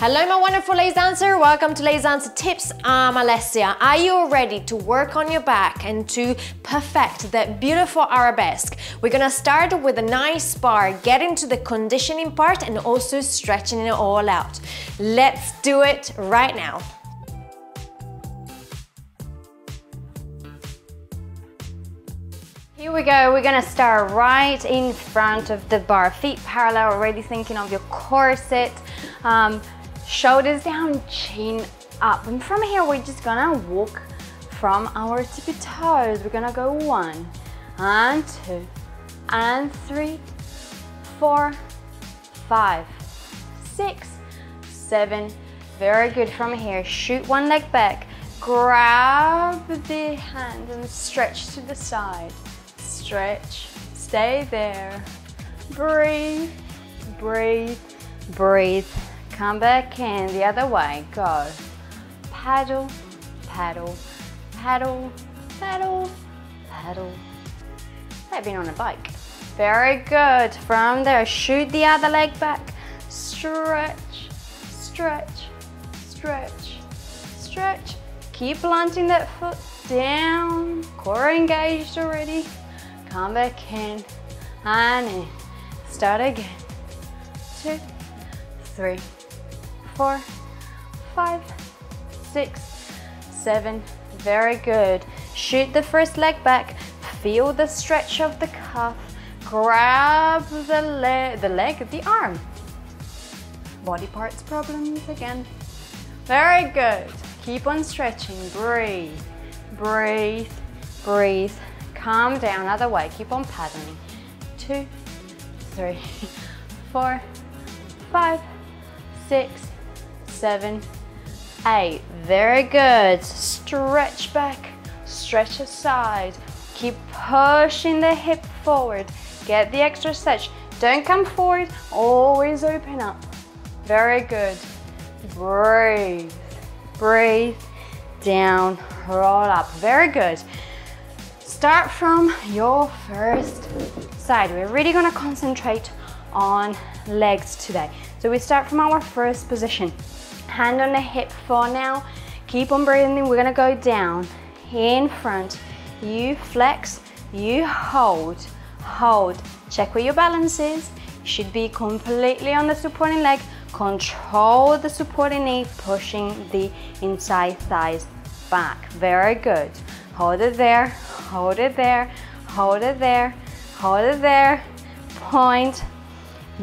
Hello my wonderful lazy dancer, welcome to Lazy Dancer Tips. I'm Alessia. Are you ready to work on your back and to perfect that beautiful arabesque? We're gonna start with a nice barre, get into the conditioning part and also stretching it all out. Let's do it right now. Here we go, we're gonna start right in front of the barre. Feet parallel, already thinking of your corset. Um, shoulders down, chin up. And from here, we're just gonna walk from our tippy toes. We're gonna go one, and two, and three, four, five, six, seven. Very good. From here, shoot one leg back. Grab the hand and stretch to the side. Stretch, stay there. Breathe, breathe, breathe. Come back in the other way. Go. Paddle, paddle, paddle, paddle, paddle. Like being on a bike. Very good. From there, shoot the other leg back. Stretch, stretch, stretch, stretch. Keep planting that foot down. Core engaged already. Come back in and in. Start again. Two, three, four, five, six, seven. Very good. Shoot the first leg back. Feel the stretch of the calf. Grab the leg, the leg, the arm. Body parts problems again. Very good. Keep on stretching. Breathe, breathe, breathe. Calm down. Other way. Keep on paddling. Two, three, four, five, six, seven, eight. Very good. Stretch back, stretch aside. Keep pushing the hip forward. Get the extra stretch. Don't come forward, always open up. Very good. Breathe, breathe, down, roll up. Very good. Start from your first side. We're really gonna concentrate on legs today. So we start from our first position. Hand on the hip for now. Keep on breathing. We're gonna go down, in front. You flex, you hold, hold. Check where your balance is. You should be completely on the supporting leg. Control the supporting knee, pushing the inside thighs back. Very good. Hold it there, hold it there, hold it there, hold it there. Point,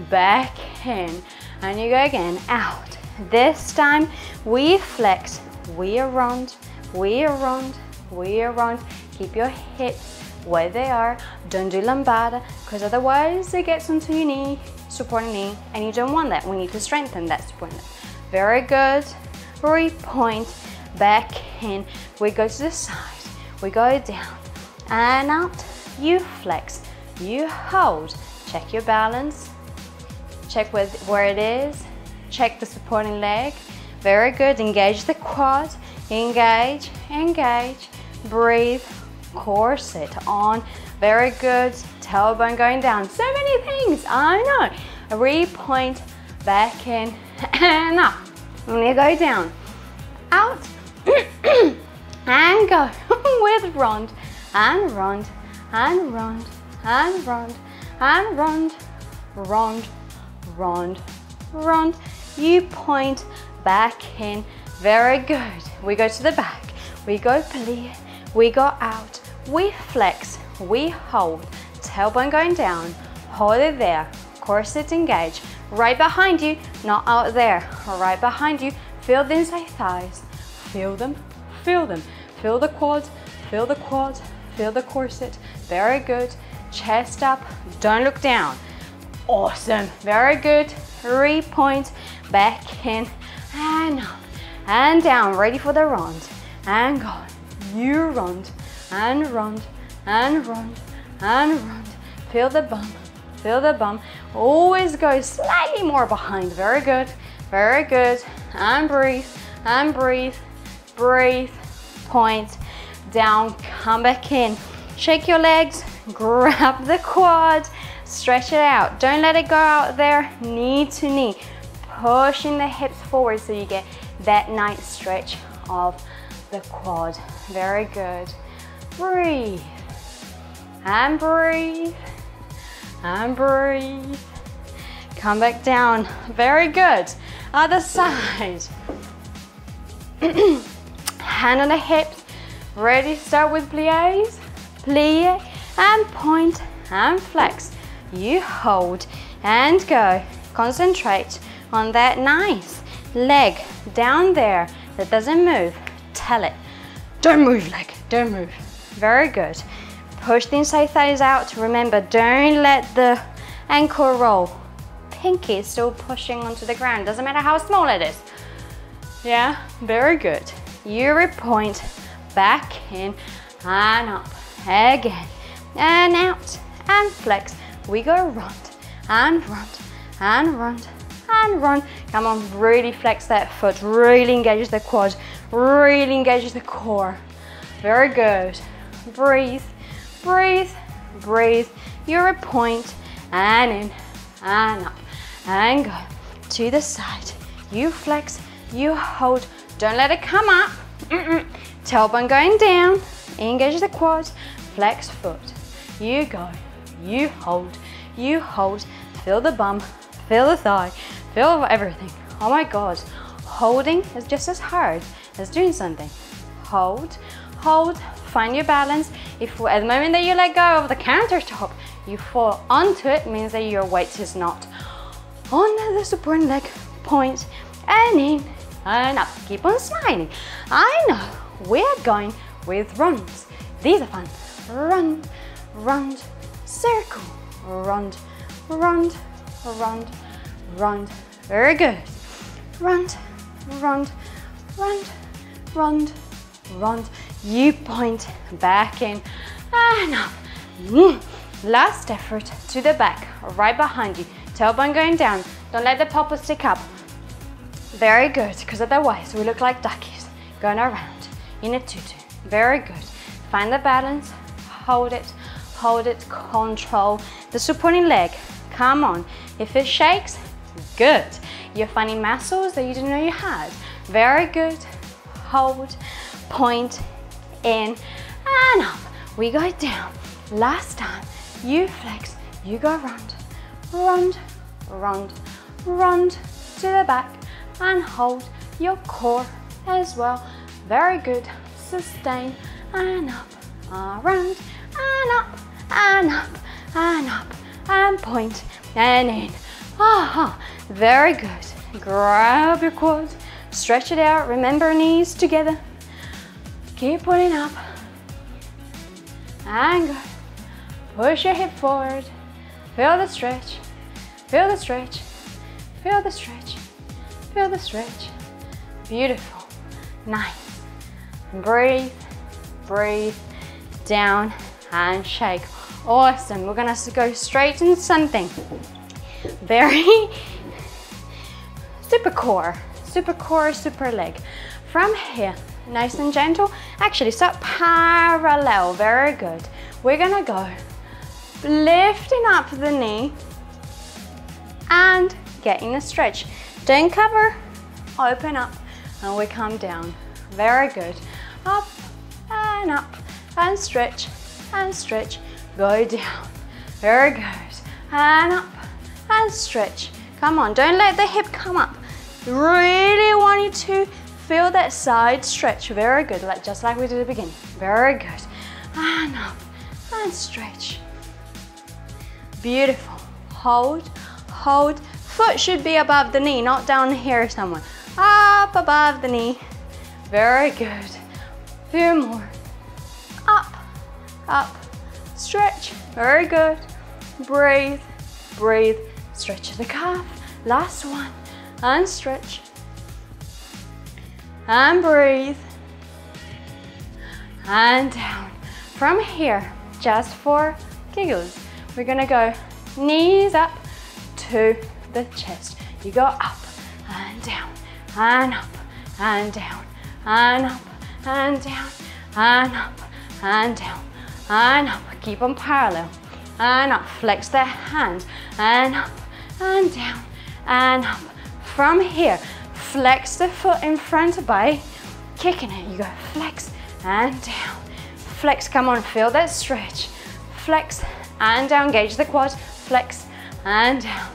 back in. And you go again, out. This time we flex, we are round, we are round, we are round. Keep your hips where they are. Don't do lambada because otherwise it gets onto your knee, supporting knee, and you don't want that. We need to strengthen that supporting. Very good. Repoint, back in. We go to the side, we go down and out. You flex, you hold. Check your balance, check with where it is, check the supporting leg. Very good, engage the quad, engage, engage, breathe, corset on. Very good, tailbone going down. So many things, I know. Repoint, back in, and up. And you go down, out, and go. With round, and round, and round, and round, and round, round, round, round. You point back in. Very good. We go to the back. We go plie. We go out. We flex. We hold. Tailbone going down. Hold it there. Corset engage. Right behind you, not out there. Right behind you. Feel the inside thighs. Feel them. Feel them. Feel the quads. Feel the quads. Feel the corset. Very good. Chest up. Don't look down. Awesome. Very good. Three points, Back in and up and down. Ready for the round. And go. You round and round and round and round. Feel the bum. Feel the bum. Always go slightly more behind. Very good. Very good. And breathe. And breathe. Breathe. Point. Down. Come back in. Shake your legs. Grab the quad. Stretch it out. Don't let it go out there. Knee to knee. pushing the hips forward so you get that nice stretch of the quad. Very good. Breathe. And breathe. And breathe. Come back down. Very good. Other side. Hand on the hips. Ready start with plies. Plie and point and flex. You hold and go. Concentrate on that nice leg down there that doesn't move. Tell it. Don't move leg, don't move. Very good. Push the inside thighs out. Remember, don't let the ankle roll. Pinky is still pushing onto the ground. Doesn't matter how small it is. Yeah, very good. You point back in and up. Again, and out, and flex. We go round, and round, and round, and round. Come on, really flex that foot, really engage the quad, really engage the core. Very good. Breathe, breathe, breathe. You're a point, and in, and up, and go. To the side. You flex, you hold. Don't let it come up. Mm -mm. Tailbone going down. Engage the quad, flex foot. You go, you hold, you hold. Feel the bum, feel the thigh, feel everything. Oh my God. Holding is just as hard as doing something. Hold, hold, find your balance. If at the moment that you let go of the countertop, you fall onto it, means that your weight is not on the support leg point and in and up. Keep on smiling. I know we're going with runs. These are fun. Run, run, circle, round, round, round, round. Very good. Round, round, round, run, run. You point back in and up. Mm. Last effort to the back, right behind you. Tailbone going down. Don't let the popper stick up. Very good, because otherwise we look like duckies going around in a tutu. Very good. Find the balance, hold it, hold it, control the supporting leg. Come on. If it shakes, good. You're finding muscles that you didn't know you had. Very good. Hold, point, in, and up. We go down. Last time, you flex, you go round, round, round, round to the back, and hold your core as well. Very good. Sustain, and up, around, and up, and up, and up, and point, and in. Aha, very good. Grab your quads, stretch it out. Remember knees together. Keep pulling up. And go. Push your hip forward. Feel the stretch. Feel the stretch. Feel the stretch. Feel the stretch. Beautiful. Nice. Breathe. Breathe. Down and shake. Awesome. We're gonna go straight into something very super core, super core, super leg. From here, nice and gentle. Actually, so parallel, very good. We're gonna go lifting up the knee and getting a stretch. Don't cover, open up, and we come down. Very good. Up and up, and stretch, and stretch. Go down. Very good. And up, and stretch. Come on, don't let the hip come up. Really want you to feel that side stretch. Very good, like, just like we did at the beginning. Very good. And up, and stretch. Beautiful. Hold, hold. Foot should be above the knee, not down here somewhere. Up above the knee. Very good. Few more. Up, stretch. Very good. Breathe, breathe. Stretch the calf. Last one. And stretch. And breathe. And down. From here, just for giggles, we're gonna go knees up to the chest. You go up and down and up and down and up and down and up and down and up. Keep on parallel and up. Flex the hand and up and down and up. from here, flex the foot in front by kicking it. You go flex and down. Flex, come on, feel that stretch. Flex and down, engage the quad. Flex and down.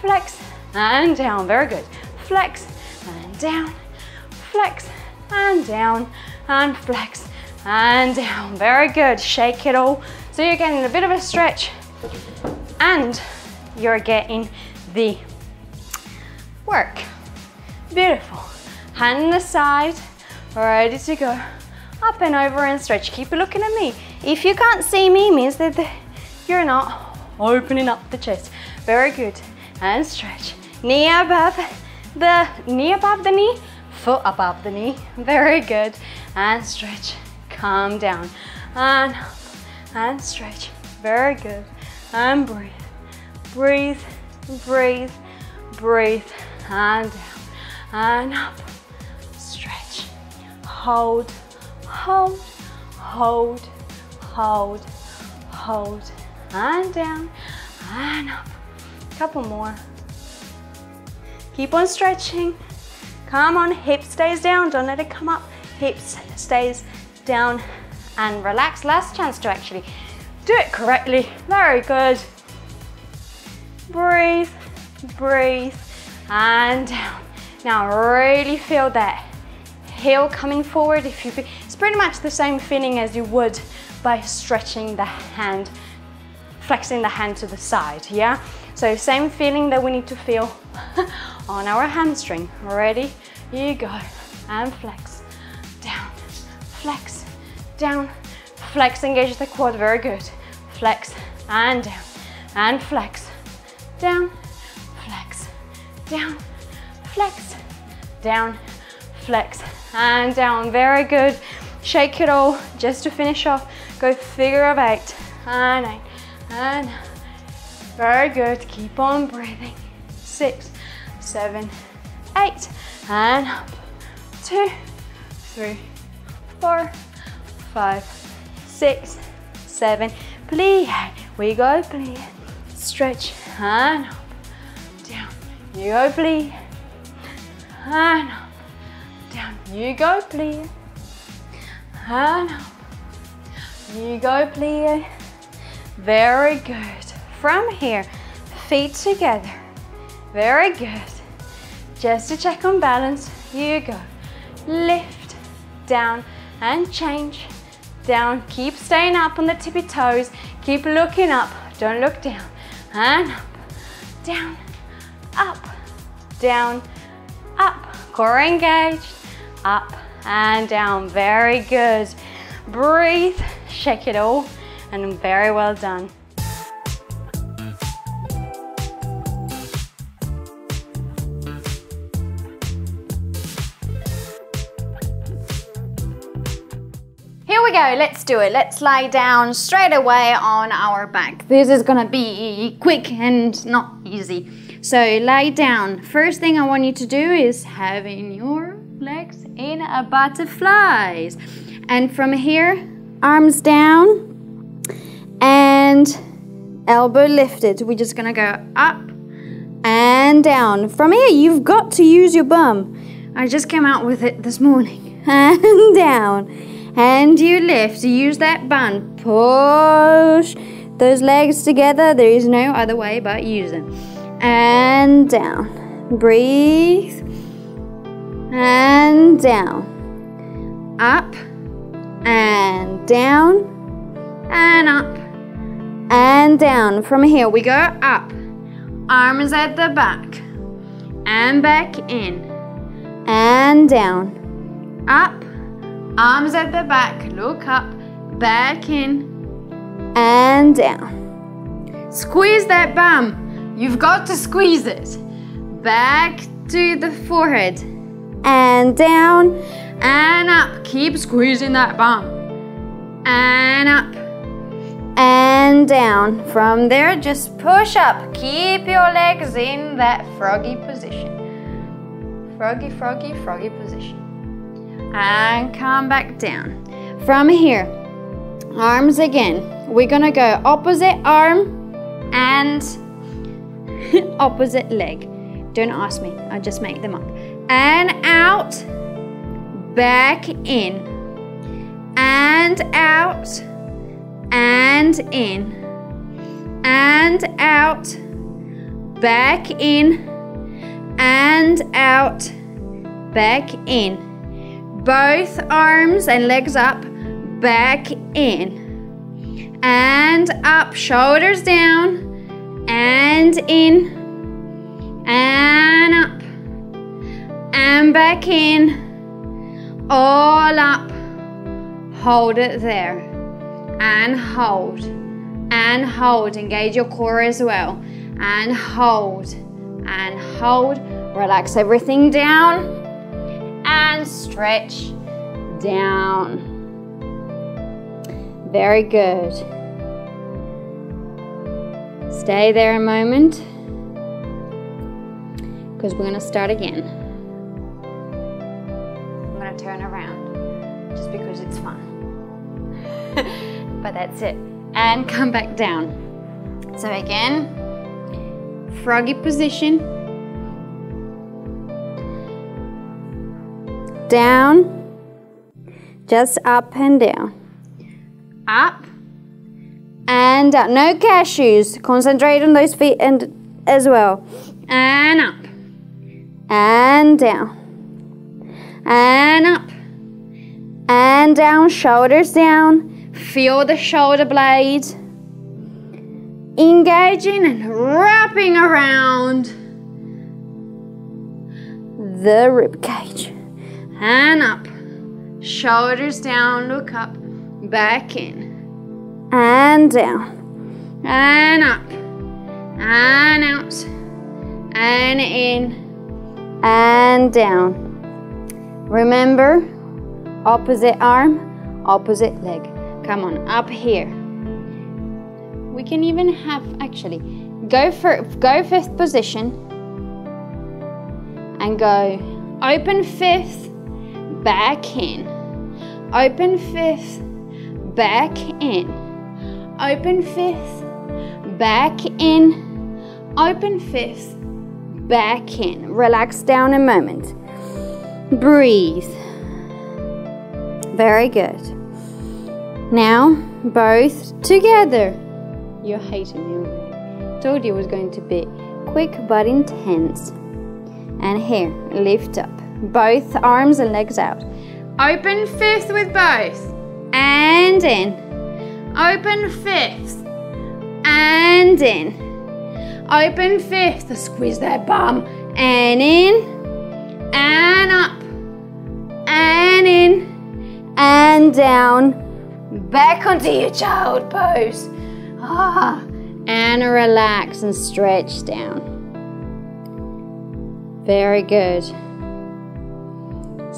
Flex and down, very good. Flex and down, flex and down, and flex and down. Very good, shake it all. So you're getting a bit of a stretch and you're getting the work. Beautiful. Hand on the side, ready to go. Up and over and stretch. Keep looking at me. If you can't see me, means that the, you're not opening up the chest. Very good. And stretch. Knee above the knee above the knee, foot above the knee. Very good. And stretch. Calm down. And. And stretch. Very good. And breathe. Breathe. Breathe. Breathe. And down. And up. Stretch. Hold. Hold. Hold. Hold. Hold. And down. And up. Couple more. Keep on stretching. Come on, hip stays down, don't let it come up. Hip stays down and relax. Last chance to actually do it correctly. Very good. Breathe, breathe, and down. Now really feel that heel coming forward. If you, It's pretty much the same feeling as you would by stretching the hand, flexing the hand to the side, yeah? So same feeling that we need to feel on our hamstring. Ready? You go. And flex. Down. Flex. Down. Flex. Engage the quad. Very good. Flex. And down. And flex. Down. Flex. Down. Flex. Down. Flex. And down. Very good. Shake it all. Just to finish off. Go figure of eight. And eight. And very good. Keep on breathing. Six seven, eight, and up, two, three, four, five, six, seven, plie, we go plie, stretch, and up, down, you go plie, and up, down, you go plie, and up, you go plie, very good, from here, feet together, very good. Just to check on balance, you go. Lift, down, and change. Down, keep staying up on the tippy toes. Keep looking up, don't look down. And up, down, up, down, up. Core engaged, up and down. Very good. Breathe, shake it all, and very well done. Go, let's do it. Let's lie down straight away on our back. This is gonna be quick and not easy. So lie down. First thing I want you to do is having your legs in a butterflies. And from here, arms down and elbow lifted. We're just gonna go up and down. From here, you've got to use your bum. I just came out with it this morning. And down and you lift. Use that bun. Push those legs together. There is no other way but use them. And down. Breathe. And down. Up. And down. And up. And down. From here we go up. Arms at the back. And back in. And down. Up Arms at the back, look up, back in, and down. Squeeze that bum. You've got to squeeze it. Back to the forehead, and down, and up. Keep squeezing that bum. And up, and down. From there, just push up. Keep your legs in that froggy position. Froggy, froggy, froggy position and come back down. From here, arms again. We're gonna go opposite arm and opposite leg. Don't ask me, I just make them up. And out, back in, and out, and in, and out, back in, and out, back in. Both arms and legs up, back in, and up, shoulders down, and in, and up and back in. All up hold it there. And hold and hold engage your core as well. And hold and hold relax everything down and stretch down very good stay there a moment because we're going to start again. I'm going to turn around just because it's fun. but that's it. And come back down. So again, froggy position. Down, just up and down. Up. And down. No cashews. Concentrate on those feet and as well. And up. And down. And up. And down. Shoulders down. Feel the shoulder blades. Engaging and wrapping around the rib cage and up. Shoulders down look up. Back in. And down. And up. And out. And in. And down. Remember, opposite arm, opposite leg. Come on, up here. We can even have, actually, go for, go fifth position and go open fifth, back in. Open fifth, back in. Open fifth, back in. Open fifth, back in. Relax down a moment. Breathe. Very good. Now, both together. You're hating me already. Told you it was going to be quick but intense. And here, lift up. Both arms and legs out. Open fifth with both. And in. Open fifth. And in. Open fifth. Squeeze that bum. And in. And up. And in. And down. Back onto your child pose. Ah. And relax and stretch down. Very good.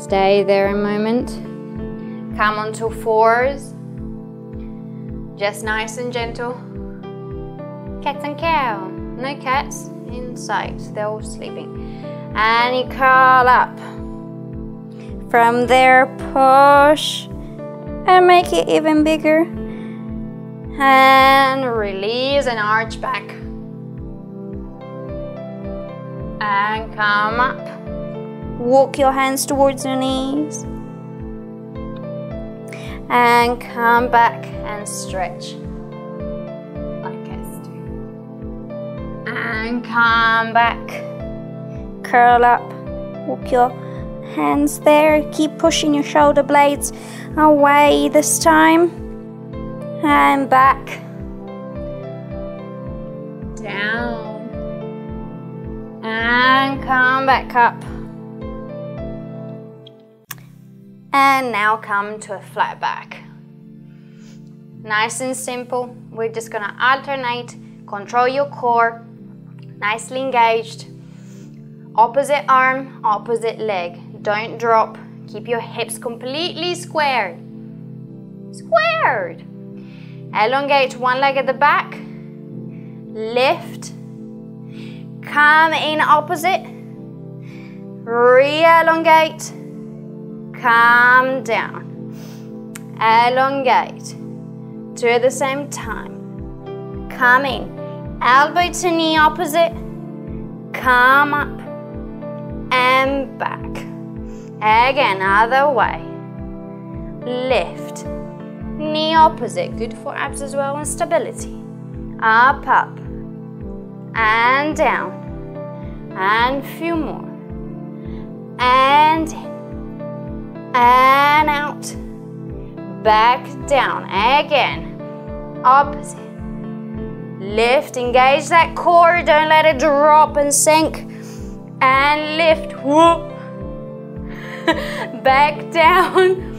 Stay there a moment. Come onto fours. Just nice and gentle. Cats and cow. No cats in sight. They're all sleeping. And you curl up. From there, push and make it even bigger. And release and arch back. And come up. Walk your hands towards your knees. And come back and stretch. Like do. And come back. Curl up. Walk your hands there. Keep pushing your shoulder blades away this time. And back. Down. And come back up. And now come to a flat back. Nice and simple. We're just gonna alternate, control your core, nicely engaged. Opposite arm, opposite leg. Don't drop. Keep your hips completely squared. Squared. Elongate one leg at the back. Lift. Come in opposite. Re-elongate. Come down. Elongate. Two at the same time. Come in. Elbow to knee opposite. Come up. and back. Again, other way. Lift. Knee opposite, good for abs as well and stability. Up, up. And down. And few more. And in. And out. Back down. Again. Opposite. Lift, engage that core, don't let it drop and sink. And lift. Whoop. Back down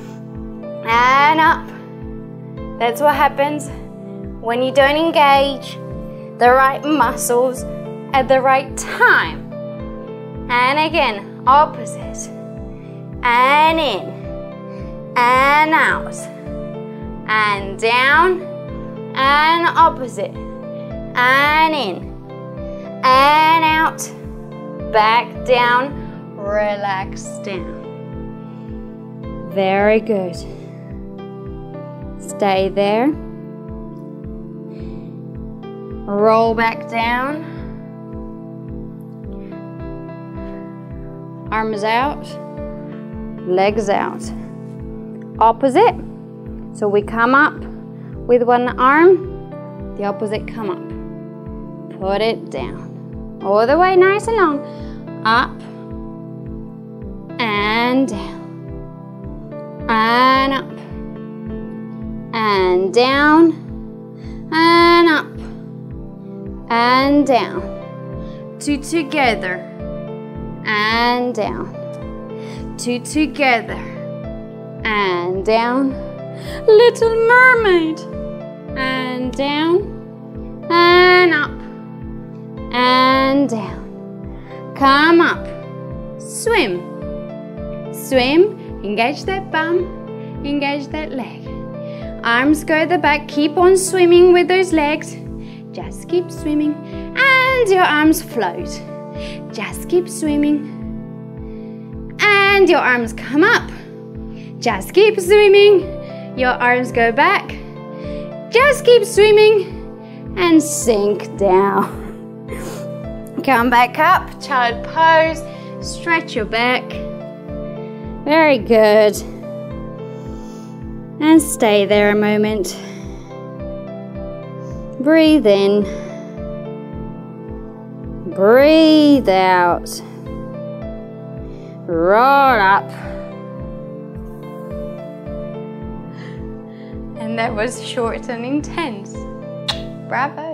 and up. That's what happens when you don't engage the right muscles at the right time. And again, opposite. And in. And out. And down. And opposite. And in. And out. Back down. Relax down. Very good. Stay there. Roll back down. Arms out. Legs out. Opposite. So we come up with one arm, the opposite come up. Put it down. All the way nice and long. Up and down. And up and down and up and down. Two together and down. Two together and down. Little mermaid and down and up and down. Come up. Swim. Swim. Engage that bum. Engage that leg. Arms go the back, keep on swimming with those legs. Just keep swimming. And your arms float. Just keep swimming. And your arms come up. Just keep swimming. Your arms go back. Just keep swimming and sink down. Come back up, child pose. Stretch your back. Very good and stay there a moment. Breathe in, breathe out, roll up. And that was short and intense. Bravo.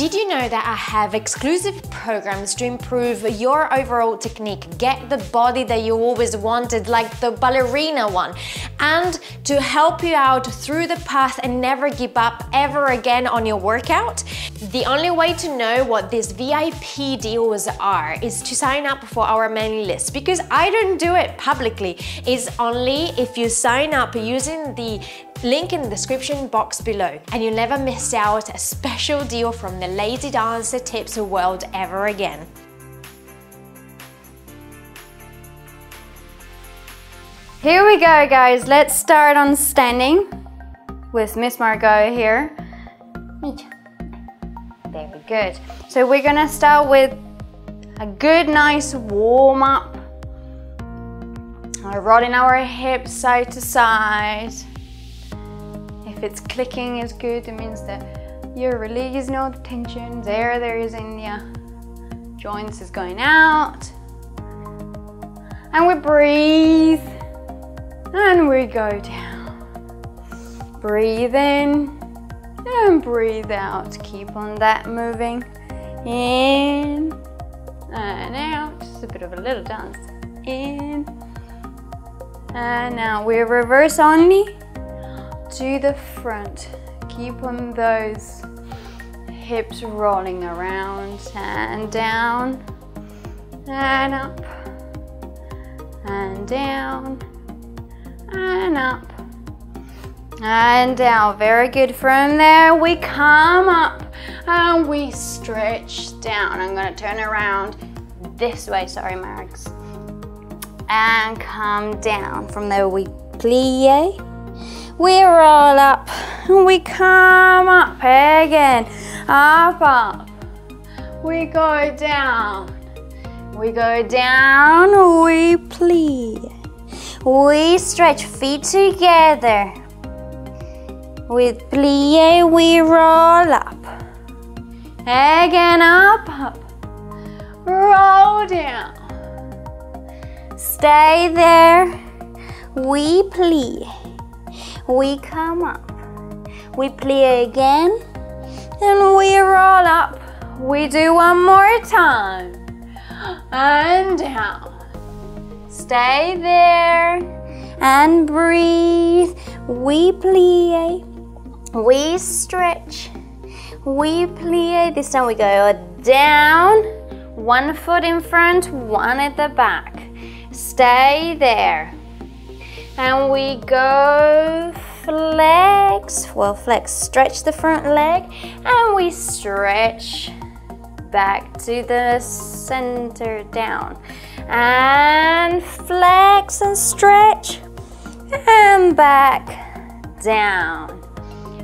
Did you know that I have exclusive programs to improve your overall technique, get the body that you always wanted, like the ballerina one, and to help you out through the path and never give up ever again on your workout? The only way to know what these VIP deals are is to sign up for our mailing list because I don't do it publicly. It's only if you sign up using the link in the description box below and you'll never miss out a special deal from the Lazy Dancer Tips world ever again. Here we go guys, let's start on standing with Miss Margot here. Very good. So we're gonna start with a good nice warm up. Rolling our hips side to side. If it's clicking is good, it means that you're releasing all the tension. There, there is in your joints is going out. And we breathe. And we go down. Breathe in and breathe out. Keep on that moving. In and out. Just a bit of a little dance. In and now we reverse only to the front. Keep on those hips rolling around and down and up and down and up and down. Very good. From there, we come up and we stretch down. I'm going to turn around this way. Sorry, Marks. And come down. From there, we plie we roll up, and we come up again, up, up. We go down, We go down, we plie. We stretch feet together. With plie, we roll up. Again, up, up. Roll down. Stay there. We plie. We come up. We plie again. And we roll up. We do one more time. And down. Stay there and breathe. We plie. We stretch. We plie. This time we go down. One foot in front, one at the back. Stay there. And we go flex. Well, flex. Stretch the front leg. And we stretch back to the center down. And flex and stretch. And back down.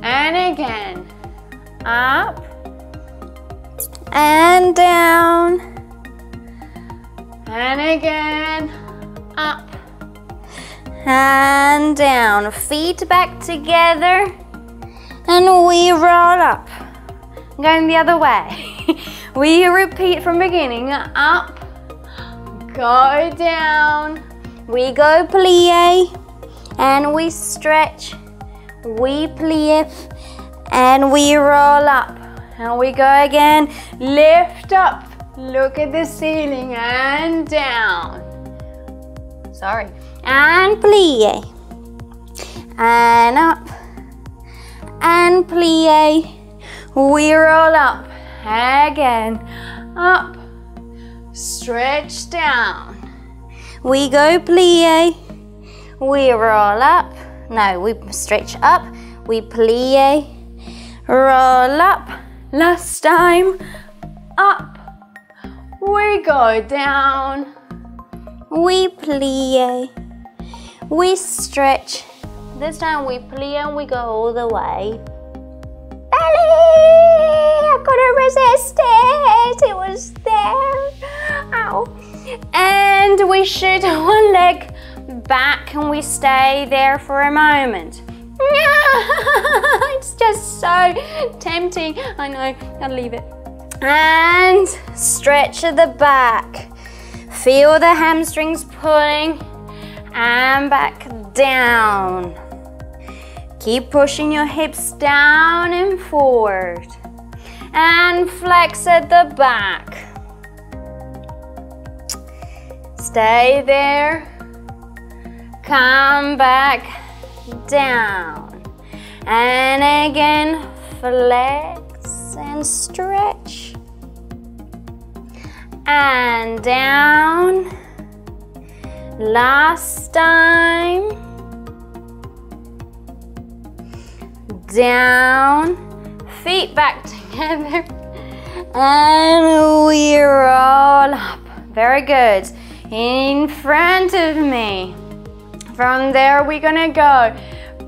And again. Up. And down. And again. Up. And down. Feet back together. And we roll up. Going the other way. we repeat from beginning. Up. Go down. We go plie. And we stretch. We plie. And we roll up. And we go again. Lift up. Look at the ceiling and down. Sorry. And plie. And up. And plie. We roll up. Again. Up. Stretch down. We go plie. We roll up. No, we stretch up. We plie. Roll up. Last time. Up. We go down. We plie. We stretch. This time we plie and we go all the way. Belly! I couldn't resist it. It was there. Ow. And we shoot one leg back and we stay there for a moment. it's just so tempting. I know, I'll leave it. And stretch at the back. Feel the hamstrings pulling and back down. Keep pushing your hips down and forward. And flex at the back. Stay there. Come back down. And again, flex and stretch. And down. Last time. Down. Feet back together. And we roll up. Very good. In front of me. From there, we're gonna go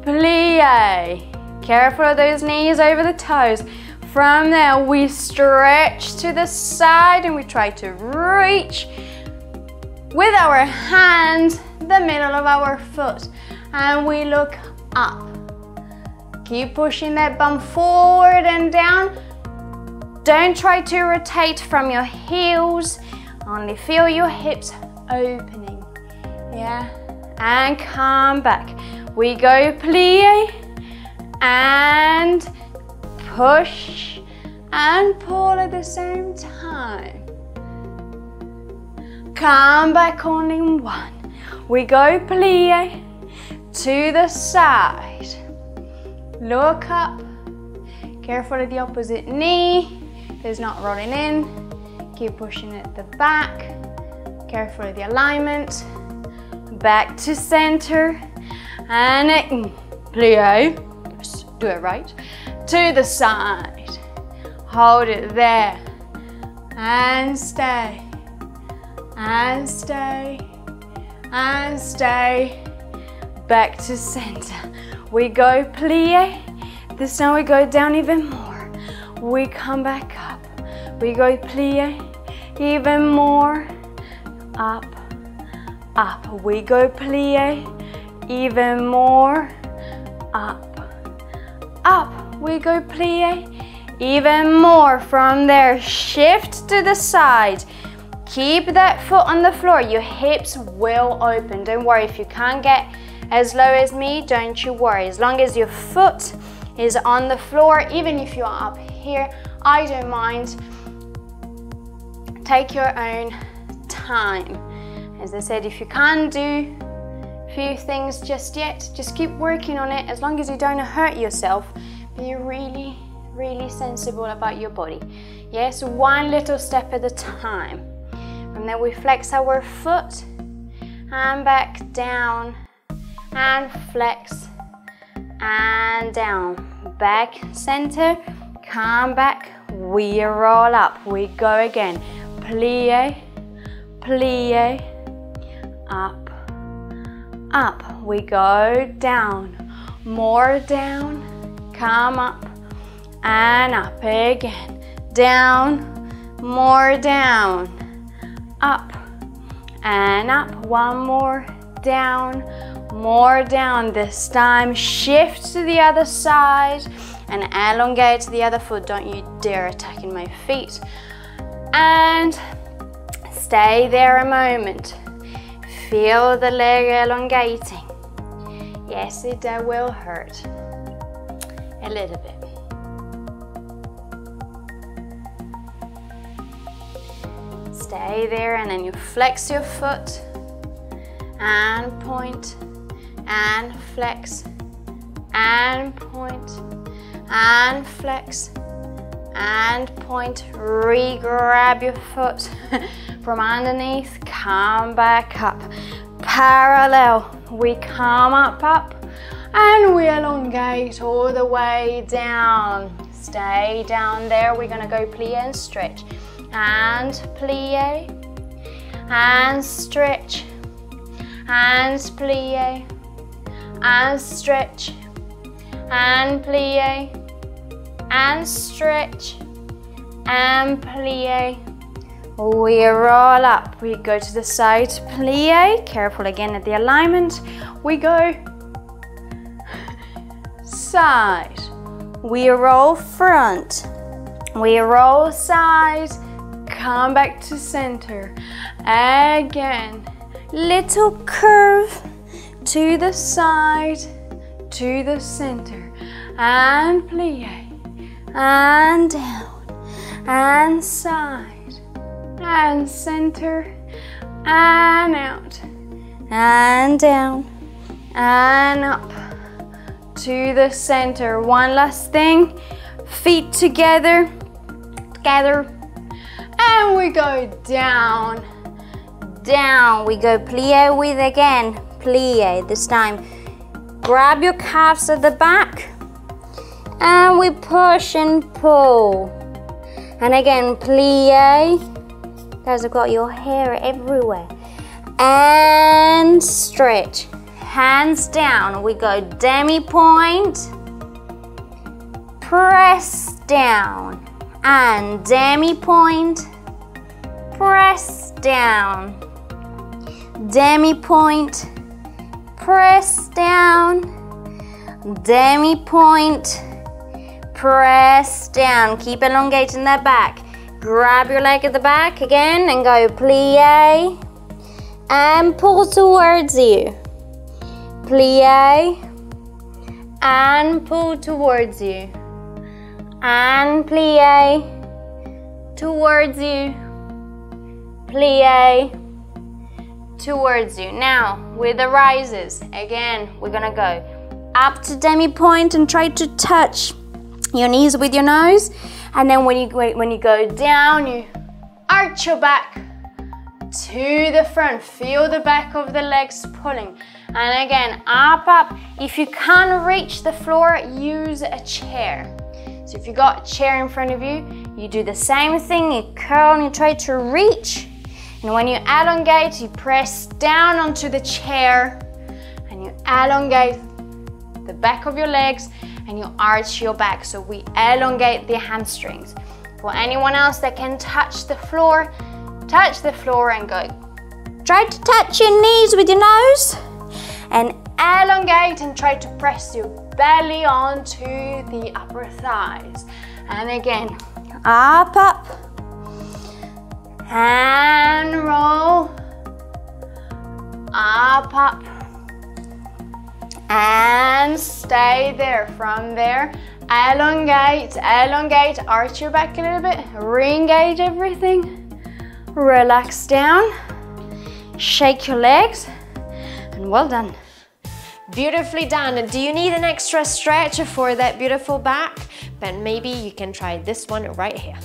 plie. Careful of those knees over the toes. From there, we stretch to the side and we try to reach with our hand the middle of our foot. And we look up. Keep pushing that bum forward and down. Don't try to rotate from your heels. Only feel your hips opening. Yeah and come back. We go plie and push and pull at the same time. Come back on in one. We go plie to the side. Look up. Careful of the opposite knee. There's not rolling in. Keep pushing at the back. Careful of the alignment back to center, and mm, plie, do it right, to the side, hold it there, and stay, and stay, and stay, back to center. We go plie, this time we go down even more. We come back up. We go plie even more up, up. We go plie, even more, up, up. We go plie, even more. From there, shift to the side. Keep that foot on the floor. Your hips will open. Don't worry if you can't get as low as me, don't you worry. As long as your foot is on the floor, even if you're up here, I don't mind. Take your own time. As I said, if you can't do a few things just yet, just keep working on it. As long as you don't hurt yourself, be really, really sensible about your body. Yes, one little step at a time. From there, we flex our foot and back down and flex and down. Back, center, come back, we roll up. We go again. Plie, plie, up, up. We go down, more down, come up and up again. Down, more down, up and up. One more, down, more down this time. Shift to the other side and elongate the other foot. Don't you dare attacking my feet. And stay there a moment. Feel the leg elongating. Yes, it uh, will hurt. A little bit. Stay there and then you flex your foot and point and flex and point and flex and point. Re-grab your foot from underneath. Come back up. Parallel. We come up up and we elongate all the way down. Stay down there. We're gonna go plie and stretch and plie. And stretch. And plie. And stretch. And plie. And stretch. And plie. We roll up. We go to the side. Plie. Careful again at the alignment. We go side. We roll front. We roll side come back to center again. Little curve to the side, to the center, and plie, and down, and side, and center, and out, and down, and up, to the center. One last thing, feet together, together, and we go down, down. We go plie with again, plie this time. Grab your calves at the back and we push and pull. And again, plie. Guys, I've got your hair everywhere. And stretch. Hands down. We go demi pointe. Press down. And demi pointe. Press down. Demi pointe press down, demi pointe, press down. Keep elongating that back. Grab your leg at the back again and go plie and pull towards you. Plie and pull towards you. And plie towards you. Plie towards you. Now, with the rises, again, we're gonna go up to demi pointe and try to touch your knees with your nose. And then when you, when you go down, you arch your back to the front. Feel the back of the legs pulling. And again, up, up. If you can't reach the floor, use a chair. So if you got a chair in front of you, you do the same thing. You curl and you try to reach and when you elongate, you press down onto the chair and you elongate the back of your legs and you arch your back. So we elongate the hamstrings. For anyone else that can touch the floor, touch the floor and go Try to touch your knees with your nose and elongate and try to press your belly onto the upper thighs. And again, up, up, and roll, up, up, and stay there. From there, elongate, elongate, arch your back a little bit, re-engage everything, relax down, shake your legs, and well done. Beautifully done. Do you need an extra stretch for that beautiful back? Then maybe you can try this one right here.